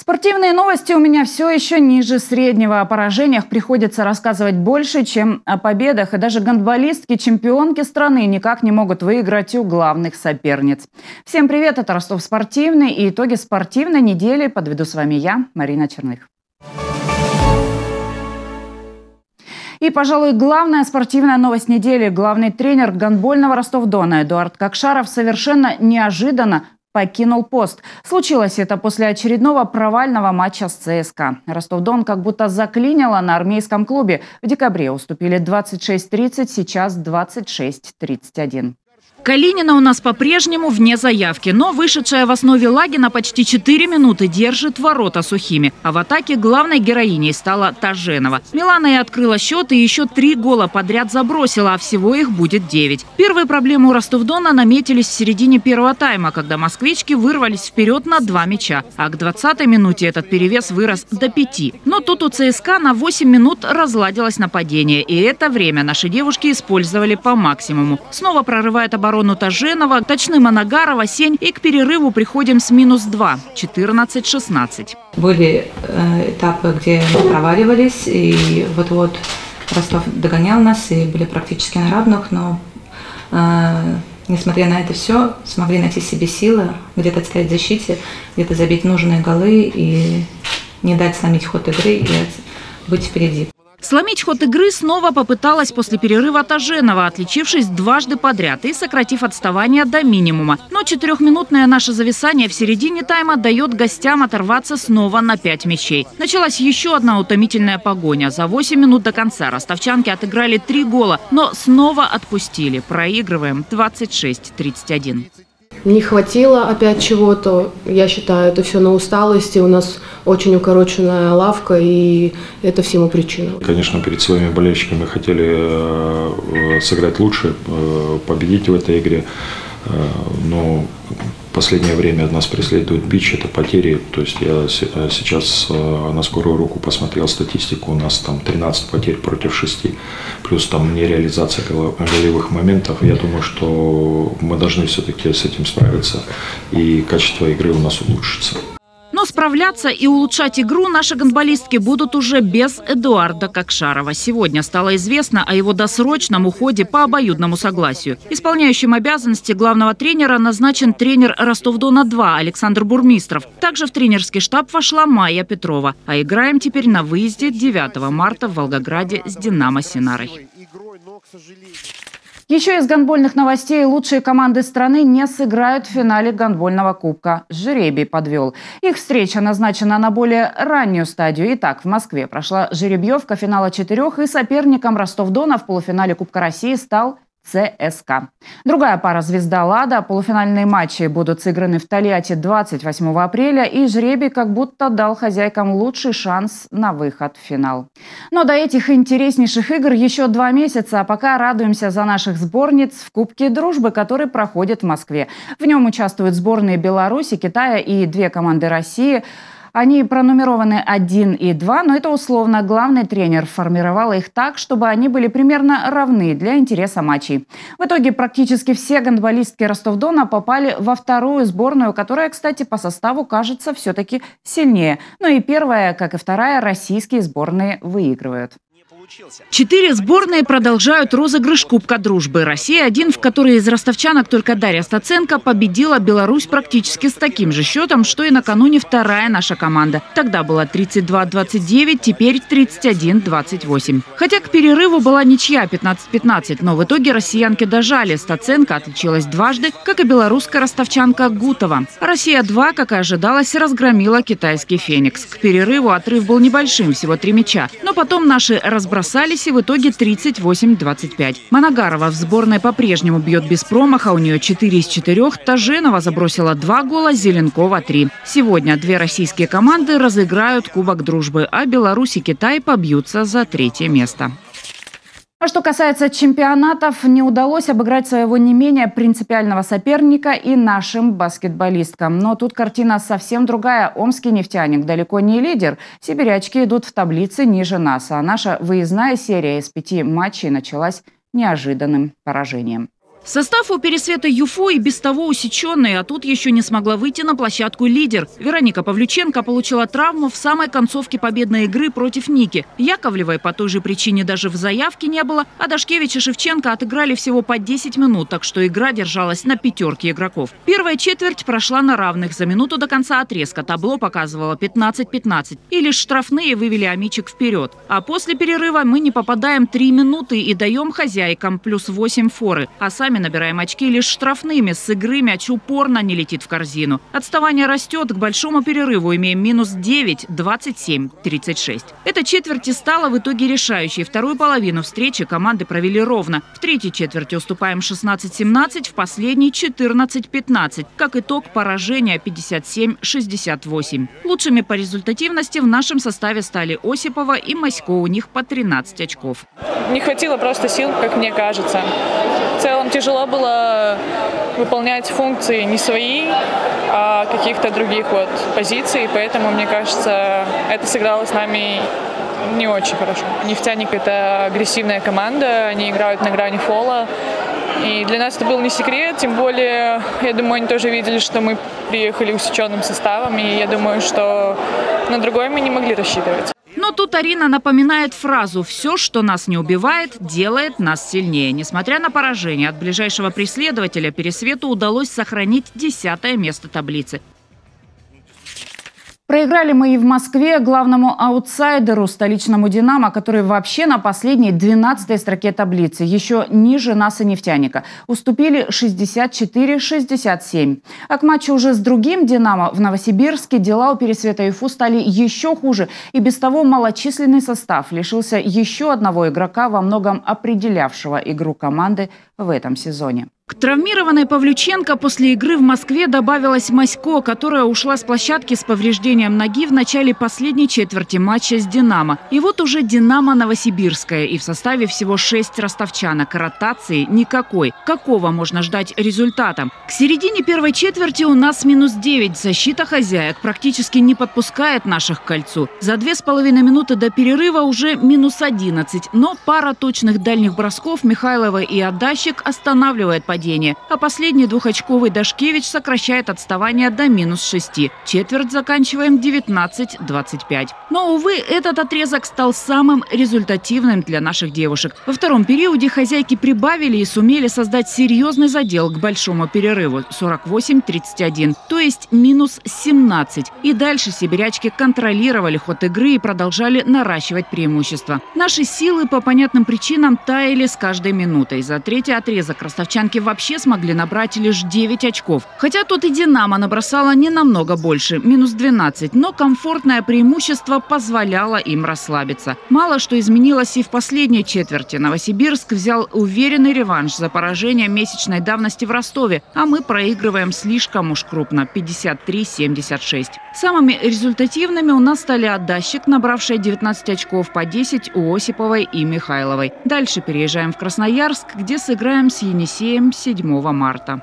Спортивные новости у меня все еще ниже среднего. О поражениях приходится рассказывать больше, чем о победах. И даже гандболистки, чемпионки страны никак не могут выиграть у главных соперниц. Всем привет, это Ростов Спортивный. И итоги спортивной недели подведу с вами я, Марина Черных. И, пожалуй, главная спортивная новость недели. Главный тренер гандбольного Ростов-Дона Эдуард Кокшаров совершенно неожиданно покинул пост. Случилось это после очередного провального матча с ЦСКА. Ростов-Дон как будто заклинило на армейском клубе. В декабре уступили 26-30, сейчас 26-31. Калинина у нас по-прежнему вне заявки, но вышедшая в основе Лагина почти 4 минуты держит ворота сухими. А в атаке главной героиней стала Таженова. Милана и открыла счет и еще три гола подряд забросила, а всего их будет 9. Первые проблемы у Ростов-Дона наметились в середине первого тайма, когда москвички вырвались вперед на два мяча. А к 20-й минуте этот перевес вырос до 5. Но тут у ЦСКА на 8 минут разладилось нападение. И это время наши девушки использовали по максимуму. Снова прорывает оборону оборону Таженова, точным Анагарова, Сень. И к перерыву приходим с минус 2, 14-16. Были э, этапы, где мы проваливались, и вот-вот Ростов догонял нас, и были практически на равных, но э, несмотря на это все, смогли найти себе силы, где-то отстоять в защите, где-то забить нужные голы и не дать сломить ход игры и быть впереди. Сломить ход игры снова попыталась после перерыва Таженова, отличившись дважды подряд и сократив отставание до минимума. Но четырехминутное наше зависание в середине тайма дает гостям оторваться снова на пять мячей. Началась еще одна утомительная погоня. За 8 минут до конца ростовчанки отыграли три гола, но снова отпустили. Проигрываем 26-31. Не хватило опять чего-то. Я считаю, это все на усталости. У нас очень укороченная лавка, и это всему причина. Конечно, перед своими болельщиками хотели э, сыграть лучше, э, победить в этой игре. Э, но последнее время нас преследует бич, это потери. То есть я сейчас на скорую руку посмотрел статистику, у нас там 13 потерь против 6, плюс там нереализация голевых моментов. Я думаю, что мы должны все-таки с этим справиться, и качество игры у нас улучшится. Но справляться и улучшать игру наши гандболистки будут уже без Эдуарда Кокшарова. Сегодня стало известно о его досрочном уходе по обоюдному согласию. Исполняющим обязанности главного тренера назначен тренер Ростов-Дона-2 Александр Бурмистров. Также в тренерский штаб вошла Майя Петрова. А играем теперь на выезде 9 марта в Волгограде с «Динамо Синарой». Еще из гандбольных новостей лучшие команды страны не сыграют в финале гандбольного кубка. Жребий подвел. Их встреча назначена на более раннюю стадию. Итак, в Москве прошла жеребьевка финала четырех, и соперником Ростов-Дона в полуфинале Кубка России стал ЦСКА. Другая пара «Звезда Лада». Полуфинальные матчи будут сыграны в Тольятти 28 апреля, и жребий как будто дал хозяйкам лучший шанс на выход в финал. Но до этих интереснейших игр еще два месяца, а пока радуемся за наших сборниц в Кубке дружбы, который проходит в Москве. В нем участвуют сборные Беларуси, Китая и две команды России – они пронумерованы 1 и 2, но это условно. Главный тренер формировал их так, чтобы они были примерно равны для интереса матчей. В итоге практически все гандболистки Ростов-Дона попали во вторую сборную, которая, кстати, по составу кажется все-таки сильнее. Но и первая, как и вторая, российские сборные выигрывают. Четыре сборные продолжают розыгрыш Кубка дружбы. Россия один, в которой из ростовчанок только Дарья Стаценко победила Беларусь практически с таким же счетом, что и накануне вторая наша команда. Тогда было 32-29, теперь 31-28. Хотя к перерыву была ничья 15-15, но в итоге россиянки дожали. Стаценко отличилась дважды, как и белорусская ростовчанка Гутова. Россия-2, как и ожидалось, разгромила китайский «Феникс». К перерыву отрыв был небольшим, всего три мяча. Но потом наши разбросали бросались и в итоге 38-25. Моногарова в сборной по-прежнему бьет без промаха. У нее 4 из 4. Таженова забросила 2 гола, Зеленкова 3. Сегодня две российские команды разыграют Кубок дружбы, а Беларусь и Китай побьются за третье место. А что касается чемпионатов, не удалось обыграть своего не менее принципиального соперника и нашим баскетболисткам. Но тут картина совсем другая. Омский нефтяник далеко не лидер. Сибирячки идут в таблице ниже нас. А наша выездная серия из пяти матчей началась неожиданным поражением. Состав у Пересвета ЮФО и без того усеченный, а тут еще не смогла выйти на площадку лидер. Вероника Павлюченко получила травму в самой концовке победной игры против Ники. Яковлевой по той же причине даже в заявке не было, а Дашкевич и Шевченко отыграли всего по 10 минут, так что игра держалась на пятерке игроков. Первая четверть прошла на равных. За минуту до конца отрезка табло показывало 15-15. И лишь штрафные вывели Амичек вперед. А после перерыва мы не попадаем 3 минуты и даем хозяйкам плюс 8 форы. А сами набираем очки лишь штрафными. С игры мяч упорно не летит в корзину. Отставание растет. К большому перерыву имеем минус 9, 27, 36. Эта четверть и стала в итоге решающей. Вторую половину встречи команды провели ровно. В третьей четверти уступаем 16-17, в последней 14-15. Как итог поражения 57-68. Лучшими по результативности в нашем составе стали Осипова и Масько. У них по 13 очков. Не хватило просто сил, как мне кажется. В целом тяжело было выполнять функции не свои, а каких-то других вот позиций, поэтому, мне кажется, это сыграло с нами не очень хорошо. Нефтяник – это агрессивная команда, они играют на грани фола, и для нас это был не секрет, тем более, я думаю, они тоже видели, что мы приехали усеченным составом, и я думаю, что на другое мы не могли рассчитывать. Но тут Арина напоминает фразу «Все, что нас не убивает, делает нас сильнее». Несмотря на поражение от ближайшего преследователя, Пересвету удалось сохранить десятое место таблицы. Проиграли мы и в Москве главному аутсайдеру, столичному «Динамо», который вообще на последней 12-й строке таблицы, еще ниже нас и «Нефтяника». Уступили 64-67. А к матчу уже с другим «Динамо» в Новосибирске дела у Пересвета и ФУ стали еще хуже. И без того малочисленный состав лишился еще одного игрока, во многом определявшего игру команды в этом сезоне. К травмированной Павлюченко после игры в Москве добавилась Масько, которая ушла с площадки с повреждением ноги в начале последней четверти матча с «Динамо». И вот уже «Динамо» Новосибирская. И в составе всего шесть ростовчанок. Ротации никакой. Какого можно ждать результата? К середине первой четверти у нас минус 9. Защита хозяек практически не подпускает наших к кольцу. За две с половиной минуты до перерыва уже минус 11. Но пара точных дальних бросков Михайлова и Отдащик останавливает падение падения, а последний двухочковый Дашкевич сокращает отставание до минус 6. Четверть заканчиваем 19-25. Но, увы, этот отрезок стал самым результативным для наших девушек. Во втором периоде хозяйки прибавили и сумели создать серьезный задел к большому перерыву 48-31, то есть минус 17. И дальше сибирячки контролировали ход игры и продолжали наращивать преимущество. Наши силы по понятным причинам таяли с каждой минутой. За третий отрезок ростовчанки вообще смогли набрать лишь 9 очков. Хотя тут и «Динамо» набросала не намного больше, минус 12, но комфортное преимущество позволяло им расслабиться. Мало что изменилось и в последней четверти. Новосибирск взял уверенный реванш за поражение месячной давности в Ростове, а мы проигрываем слишком уж крупно – 53-76. Самыми результативными у нас стали отдащик, набравшая 19 очков по 10 у Осиповой и Михайловой. Дальше переезжаем в Красноярск, где сыграем с Енисеем 7 марта.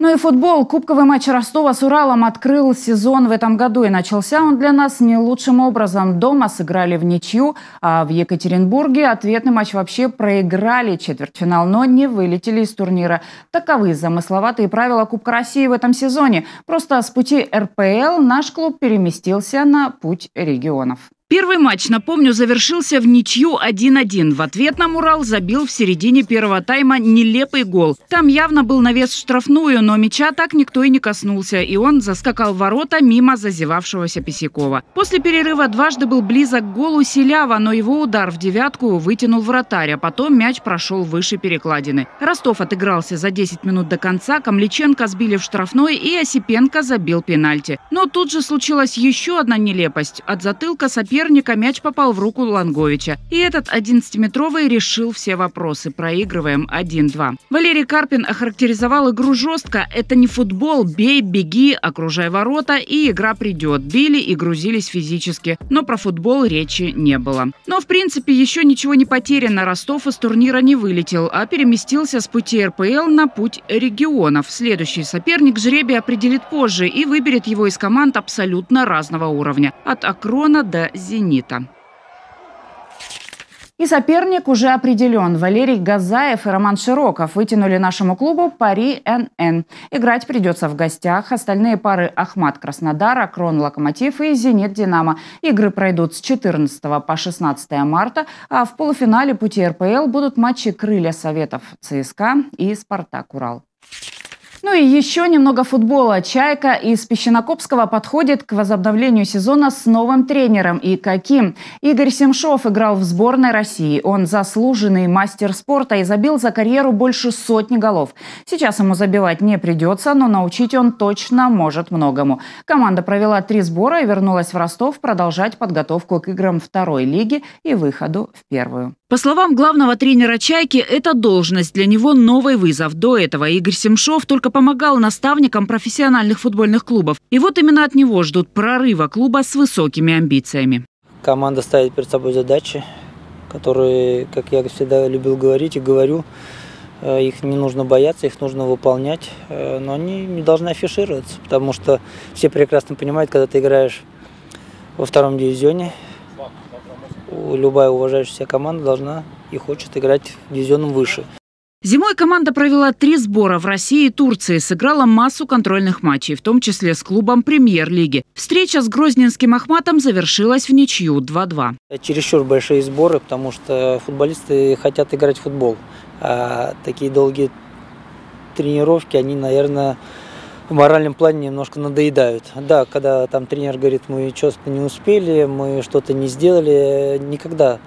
Ну и футбол. Кубковый матч Ростова с Уралом открыл сезон в этом году. И начался он для нас не лучшим образом. Дома сыграли в ничью, а в Екатеринбурге ответный матч вообще проиграли четвертьфинал, но не вылетели из турнира. Таковы замысловатые правила Кубка России в этом сезоне. Просто с пути РПЛ наш клуб переместился на путь регионов. Первый матч, напомню, завершился в ничью 1-1. В ответ нам Урал забил в середине первого тайма нелепый гол. Там явно был навес в штрафную, но мяча так никто и не коснулся, и он заскакал в ворота мимо зазевавшегося Писякова. После перерыва дважды был близок к голу Селява, но его удар в девятку вытянул вратарь, а потом мяч прошел выше перекладины. Ростов отыгрался за 10 минут до конца, Камличенко сбили в штрафной и Осипенко забил пенальти. Но тут же случилась еще одна нелепость. От затылка соперника соперника мяч попал в руку Ланговича. И этот 11-метровый решил все вопросы. Проигрываем 1-2. Валерий Карпин охарактеризовал игру жестко. Это не футбол. Бей, беги, окружай ворота, и игра придет. Били и грузились физически. Но про футбол речи не было. Но, в принципе, еще ничего не потеряно. Ростов из турнира не вылетел, а переместился с пути РПЛ на путь регионов. Следующий соперник жребий определит позже и выберет его из команд абсолютно разного уровня. От Акрона до Зенита. И соперник уже определен. Валерий Газаев и Роман Широков вытянули нашему клубу пари НН. Играть придется в гостях. Остальные пары Ахмат Краснодар, Акрон Локомотив и Зенит Динамо. Игры пройдут с 14 по 16 марта, а в полуфинале пути РПЛ будут матчи Крылья Советов ЦСКА и Спартак Урал. Ну и еще немного футбола. «Чайка» из Песчинокопского подходит к возобновлению сезона с новым тренером. И каким? Игорь Семшов играл в сборной России. Он заслуженный мастер спорта и забил за карьеру больше сотни голов. Сейчас ему забивать не придется, но научить он точно может многому. Команда провела три сбора и вернулась в Ростов продолжать подготовку к играм второй лиги и выходу в первую. По словам главного тренера «Чайки», эта должность для него новый вызов. До этого Игорь Семшов только помогал наставникам профессиональных футбольных клубов. И вот именно от него ждут прорыва клуба с высокими амбициями. Команда ставит перед собой задачи, которые, как я всегда любил говорить и говорю, э, их не нужно бояться, их нужно выполнять, э, но они не должны афишироваться, потому что все прекрасно понимают, когда ты играешь во втором дивизионе, любая уважающая команда должна и хочет играть дивизионом выше. Зимой команда провела три сбора в России и Турции, сыграла массу контрольных матчей, в том числе с клубом премьер-лиги. Встреча с Грозненским Ахматом завершилась в ничью 2-2. Чересчур большие сборы, потому что футболисты хотят играть в футбол. А такие долгие тренировки, они, наверное, в моральном плане немножко надоедают. Да, когда там тренер говорит, мы что-то не успели, мы что-то не сделали, никогда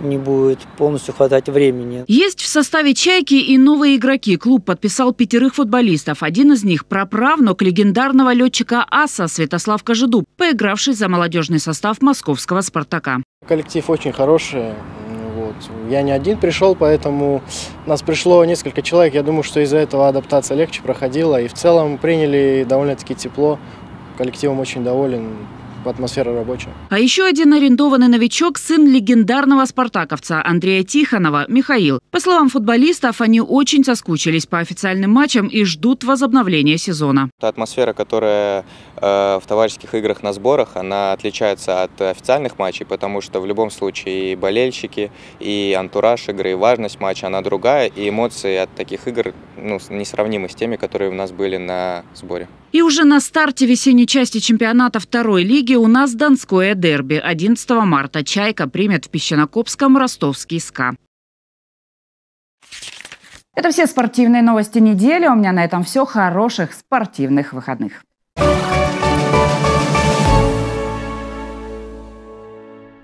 не будет полностью хватать времени. Есть в составе «Чайки» и новые игроки. Клуб подписал пятерых футболистов. Один из них – праправнук легендарного летчика АСА Святослав Кожедуб, поигравший за молодежный состав московского «Спартака». Коллектив очень хороший. Я не один пришел, поэтому нас пришло несколько человек. Я думаю, что из-за этого адаптация легче проходила. И в целом приняли довольно-таки тепло. Коллективом очень доволен атмосфера рабочая. А еще один арендованный новичок – сын легендарного спартаковца Андрея Тихонова, Михаил. По словам футболистов, они очень соскучились по официальным матчам и ждут возобновления сезона. Та атмосфера, которая э, в товарищеских играх на сборах, она отличается от официальных матчей, потому что в любом случае и болельщики, и антураж игры, и важность матча, она другая, и эмоции от таких игр ну, несравнимы с теми, которые у нас были на сборе. И уже на старте весенней части чемпионата второй лиги у нас Донское дерби. 11 марта «Чайка» примет в Песчанокопском ростовский СКА. Это все спортивные новости недели. У меня на этом все. Хороших спортивных выходных.